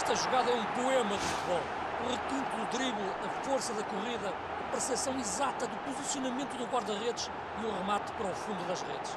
Esta jogada é um poema de futebol. O retinto do drible, a força da corrida, a percepção exata do posicionamento do guarda-redes e o remate para o fundo das redes.